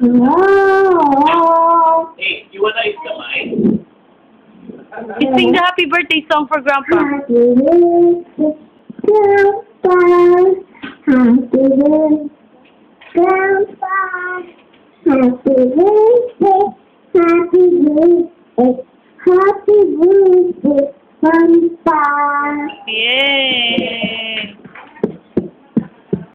Wow! you wanna ka, Mike. You sing the happy birthday song for Grandpa. Happy birthday, Grandpa. Happy birthday, Grandpa. Happy birthday, happy birthday, happy birthday, Grandpa. Yeah.